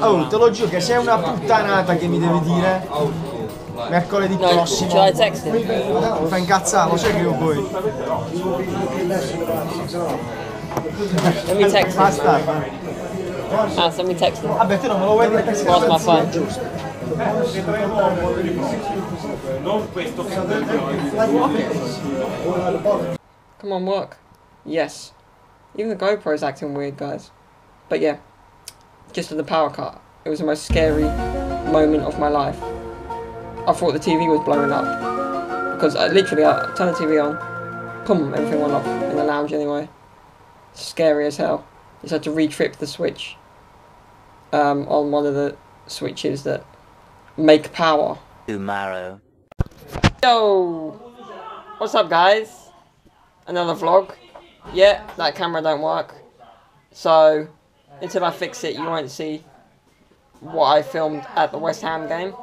Oh, te lo giuro che sei una puttanata che mi devi dire. Mercoledì No, prossimo. should I text? Mi fa incazzare, lo sai che io poi. Let me text him. Basta. Ah, let me text him. Vabbè, te non me lo vuoi dire sei What's my phone? Come on, work. Yes. Even the GoPro's acting weird, guys. But yeah, just of the power cut. It was the most scary moment of my life. I thought the TV was blowing up. Because I literally, I turned the TV on, boom, everything went off in the lounge anyway. Scary as hell. Just had to re-trip the switch um, on one of the switches that make power. Tomorrow. Yo! What's up guys? Another vlog. Yeah, that camera don't work. So, until I fix it, you won't see what I filmed at the West Ham game.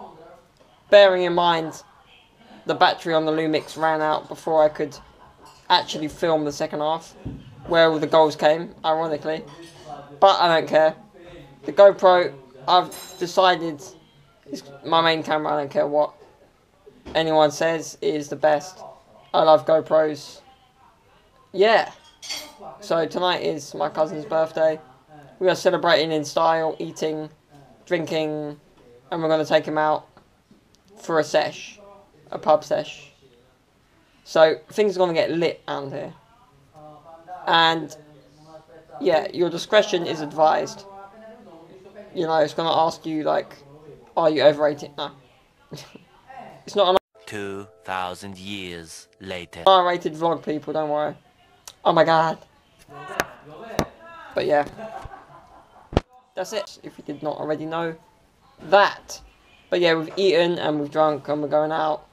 Bearing in mind, the battery on the Lumix ran out before I could actually film the second half, where all the goals came, ironically. But I don't care. The GoPro, I've decided, is my main camera, I don't care what anyone says is the best. I love GoPros. Yeah. So tonight is my cousin's birthday. We are celebrating in style, eating, drinking, and we're going to take him out for a sesh, a pub sesh. So things are going to get lit out here. And yeah, your discretion is advised. You know, it's going to ask you like, are you over 18? No. it's not an 2,000 years later. R-rated vlog, people. Don't worry. Oh my god. But yeah, that's it. If you did not already know that. But yeah, we've eaten and we've drunk and we're going out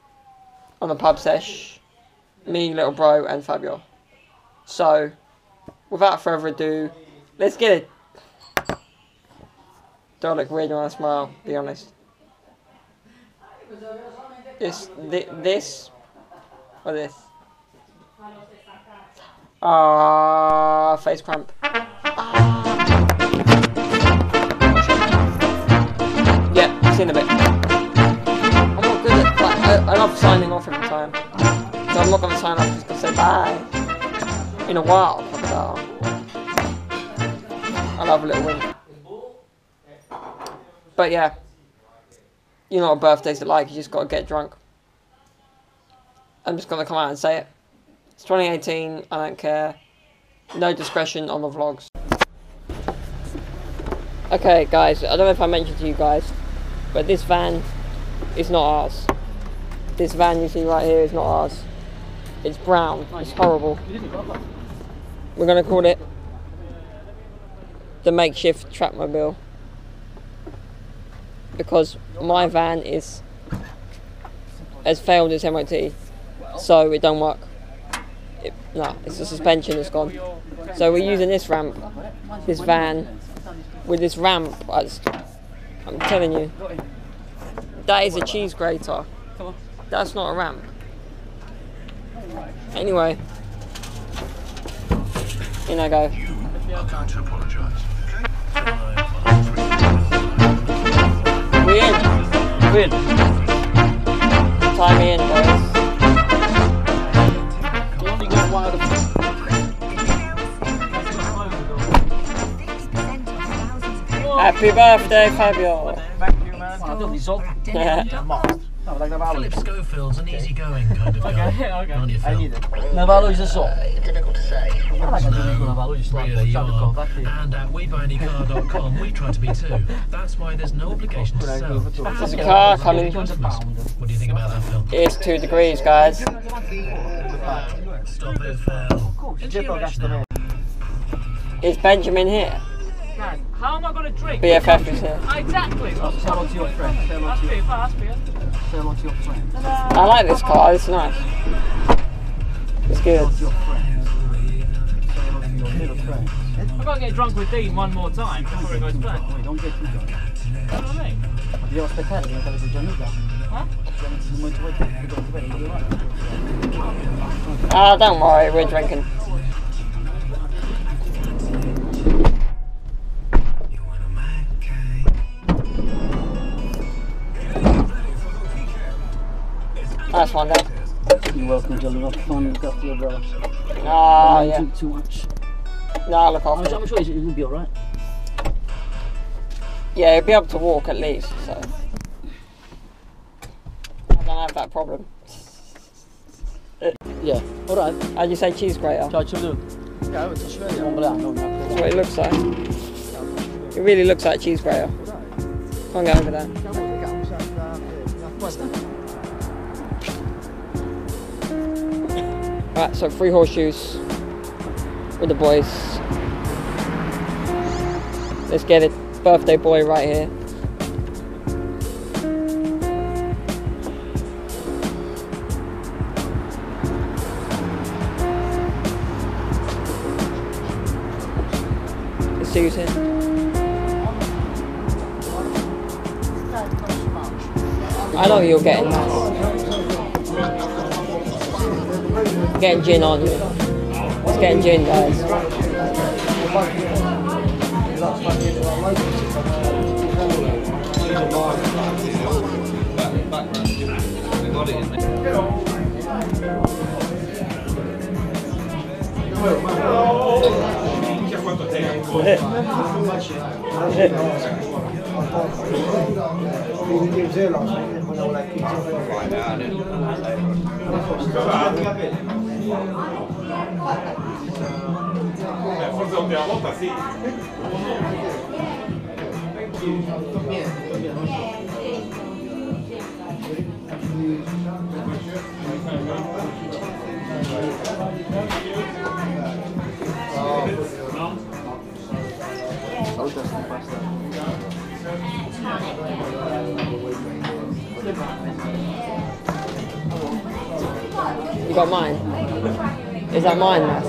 on a pub sesh. Me, little bro, and Fabio. So, without further ado, let's get it. Don't look weird when I smile. Be honest. This, thi- this, or this. Ah, face cramp. Seen a bit. I'm not good at, like, I, I love signing off every time. So I'm not going to sign off just going to say bye. In a while. I love a little wink. But yeah, you know what birthdays are like, you just got to get drunk. I'm just going to come out and say it. It's 2018, I don't care. No discretion on the vlogs. Okay, guys, I don't know if I mentioned to you guys, but this van is not ours. This van you see right here is not ours. It's brown. It's horrible. We're gonna call it the makeshift trapmobile because my van is has failed its MOT, so it don't work. It, no, it's the suspension that's gone. So we're using this ramp, this van, with this ramp. Just- I'm telling you, that is a cheese grater. That's not a ramp. Anyway, in I go. I'm going. We in. Win. Tie in, boys. You only got one Happy birthday, Fabio. Thank you, man. No. Philip Schofield's an easygoing kind of guy. Okay, Aren't okay. is a song. Difficult to say. Navarro, Really, are. And at WeBuyAnyCar.com, we try to be too. That's why there's no obligation to sell. There's a car coming. What do you think about that, Phil? It's two degrees, guys. Stop it. Is Benjamin here? Guys, how am I going to drink? BFF is here. Exactly. Say hello to your friend. Say hello That's to your, beer, that's beer. say hello to your friend. I like this car. It's nice. It's good. hello to your friend. Say hello to your little friend. I've got to get drunk with Dean one more time before it goes back. Wait, don't get too drunk. You know what I mean? Ma ti devo aspettare che avete già nuda. Huh? Se non ti vuoi te, devo sapere dove vai. Ah, don't worry. We're drinking. Good job, have fun, look after your brother. Ah, Don't yeah. drink too much. No, look I'm, after. I'm sure it will be alright. Yeah, he'll be able to walk at least, so. I don't have that problem. Yeah, alright. How'd you say cheese grater? Ciao, ciao. Non volevamo, no, That's what it looks like. It really looks like cheese grater. Can't go over there. Right, so three horseshoes with the boys. Let's get it. Birthday boy right here. Let's see who's here. I know you're getting getting gin on. It's getting gin, guys. É força não ter a volta assim? Não? You got mine? Is that mine, Mass?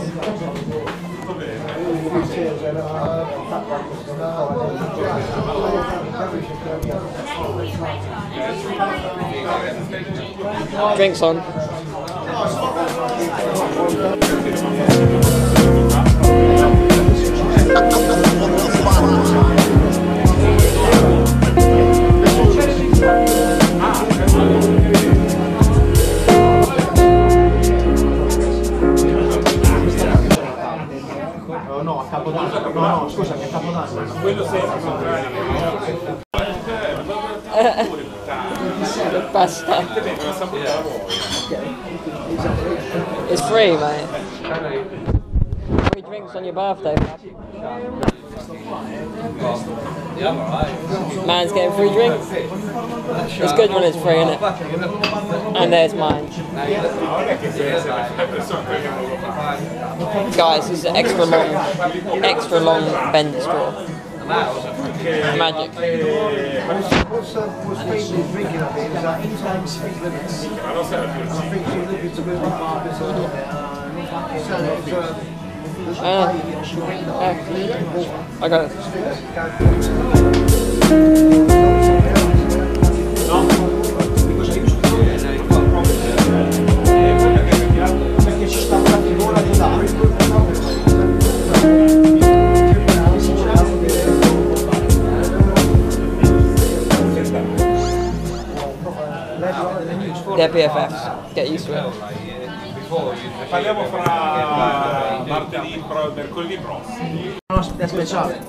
Drinks on. Free, mate. Free drinks on your birthday. Man's getting free drinks. It's good when it's free, innit? And there's mine. Guys, this is an extra long, extra long bend straw. Magic. What's, uh, what's basically drinking They're BFFs. Get used to it. Parliamo fra martedì, pro- mercoledì prossimo. Una ospite speciale.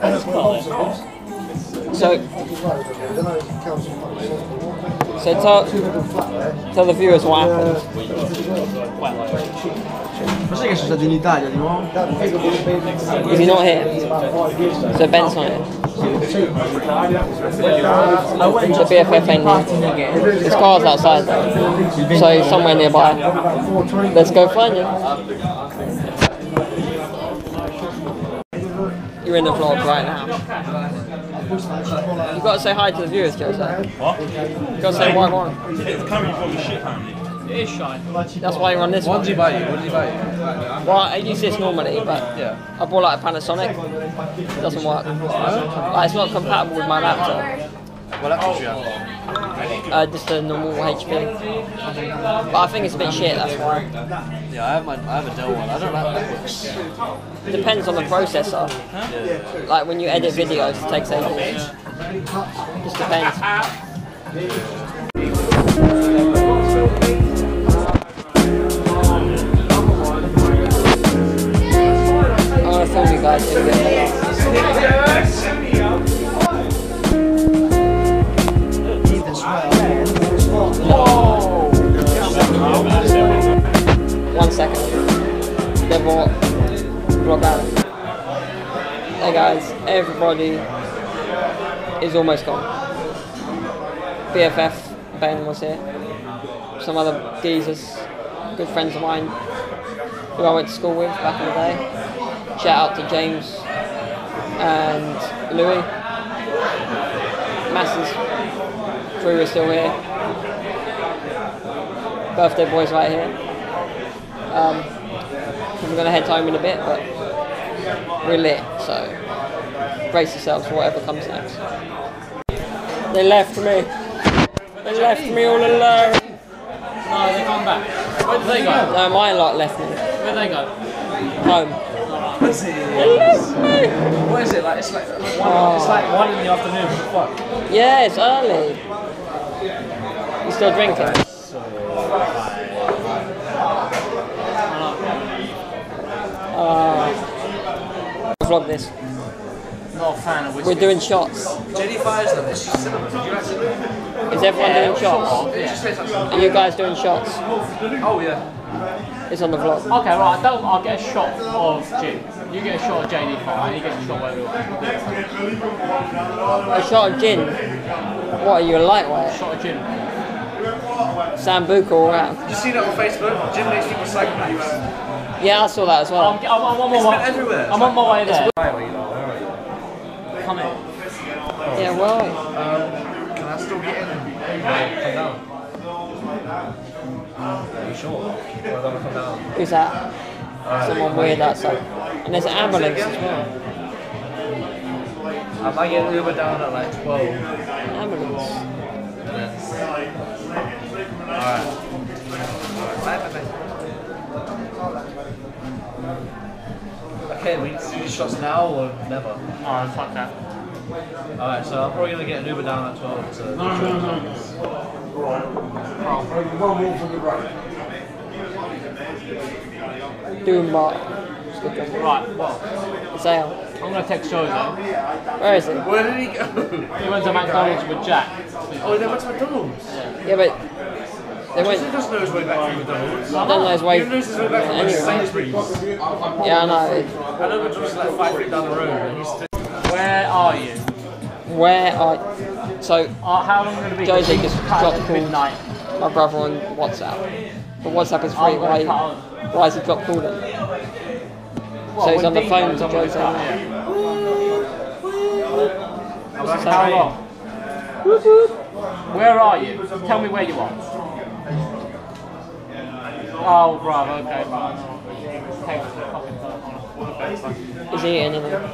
So, so tell, tell the viewers what happened. Ma sai che sono stato in Italia di nuovo? Is he not here? So Ben's not here. I went The BFF here. His car's outside. So somewhere nearby. Let's go find him. You're in the vlog right now. You've gotta say hi to the viewers, Jose. What? You gotta say what one. It's coming from the shit. It is shine. That's why you're on this one. What did you buy you? What did you buy you? Well, I use this normally, but Yeah. I bought like a Panasonic. It doesn't work. Like, it's not compatible with my laptop. What laptop do you have? Uh, just a normal HP. But I think it's a bit shit, that's why. Yeah, I have my I have a Dell one. I don't like that. Depends on the processor. Like when you edit videos, it takes ages. Just depends. One second. Block out. Hey guys, everybody is almost gone. BFF Ben was here. Some other geezers, good friends of mine who I went to school with back in the day. Shout out to James and Louis. Masses crew is still here. Birthday boys right here. Um, we're gonna head home in a bit, but we're lit, so brace yourselves for whatever comes next. They left me. They left me all alone. No, they come back. Where did they go? No, my lot left me. Where'd they go? Home. What's it? They left me. What is it like? It's like one. Oh. It's like one in the afternoon. What the fuck? Yeah, it's early. You still drinking? Uh, vlog this. Not a fan of whiskey. We're doing shots. Jenny fires them. It's just cinnamon. Did you actually do it? Is everyone doing shots? It just tastes like cinnamon. Are you guys doing shots? Oh yeah. It's on the vlog. Okay, right, I don't, I'll get a shot of gin. You get a shot of JD5, and you get a shot of whatever you want. A shot of gin. What are you a lightweight? A Shot of gin. Sambuca all round. Did you see that on Facebook? Gin makes people psychopaths. Yeah, I saw that as well. I'm, I'm, I'm on It's my been way. everywhere. I'm on my way there. Where are? Where are you? Come in. Yeah, well, Um, can I still get in? Come down. Are you sure? Or I don't wanna come down. who's that? Someone weird outside. And there's an ambulance as well. I might get an Uber down at like 12. Ambulance. Alright. Okay, we need to do these shots now or never? Oh, fuck that. Alright, so I'm probably gonna get an Uber down at 12 to. No, no, no. Doom Mark. Right, well, Sale. I'm gonna text Jose. Where is he? Where did he go? He went to McDonald's with Jack. Oh, they went to McDonald's. Yeah, but they went. He doesn't know his way back from McDonald's. I don't know his way. He knows his way back from Anyway. Sainsbury's. Yeah, I know. I know McDonald's is like five feet down the road and he's still. Where are you? Where are? So Uh, how long gonna be? Josie just at calls. midnight. my brother on WhatsApp. But WhatsApp is free. Why? gonna cut on. Why is he drop calling? What, So he's on the phone to yeah. So- How long? Where are you? Tell me where you are. Oh, brother, okay. fine. Text the fucking phone. Is he in? Yeah,